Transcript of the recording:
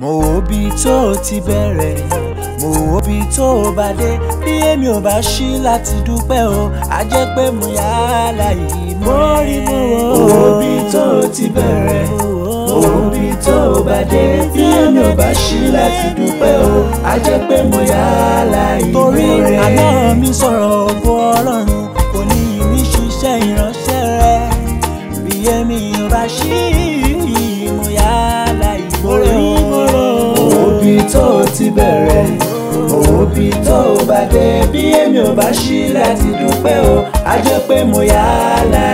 mo wo bí tó ti bẹ̀rẹ̀ mo wo bí tó bá dé bí èmi ò bá ṣí láti dúpẹ́ o a jẹ́ pé mo yà á láyé mo rí mo wo. mo tó ti bẹ̀rẹ̀ mo wo bí tó bá dé bí èmi ò bá ṣí láti dúpẹ́ o a jẹ́ pé mo yà á láyé mo rẹ̀. àná mi sọ̀rọ̀ ògo ọlọ́run kò ní ìmí ṣiṣẹ́ ìránṣẹ́ rẹ̀ bí èmi ò bá ṣí. ti bẹ̀rẹ̀ òbí tó bá dé bí èmi ò bá ṣí láti dúpẹ́ o a jẹ́ pé mo yá láì.